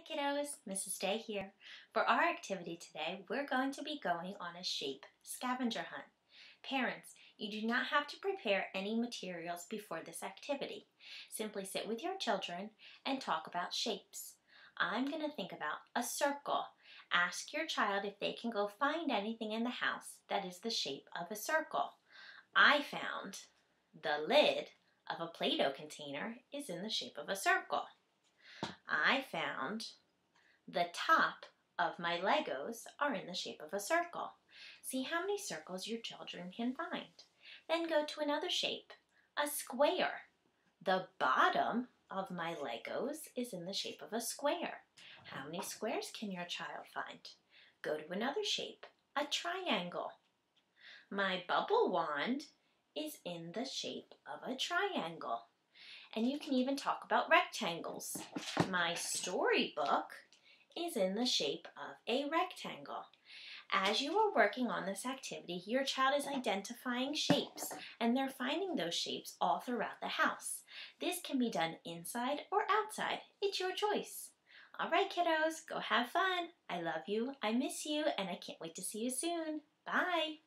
Hi kiddos, Mrs. Day here. For our activity today, we're going to be going on a shape scavenger hunt. Parents, you do not have to prepare any materials before this activity. Simply sit with your children and talk about shapes. I'm going to think about a circle. Ask your child if they can go find anything in the house that is the shape of a circle. I found the lid of a Play-Doh container is in the shape of a circle. Found the top of my Legos are in the shape of a circle. See how many circles your children can find. Then go to another shape, a square. The bottom of my Legos is in the shape of a square. How many squares can your child find? Go to another shape, a triangle. My bubble wand is in the shape of a triangle. And you can even talk about rectangles. My storybook is in the shape of a rectangle. As you are working on this activity, your child is identifying shapes and they're finding those shapes all throughout the house. This can be done inside or outside. It's your choice. All right, kiddos, go have fun. I love you, I miss you, and I can't wait to see you soon. Bye.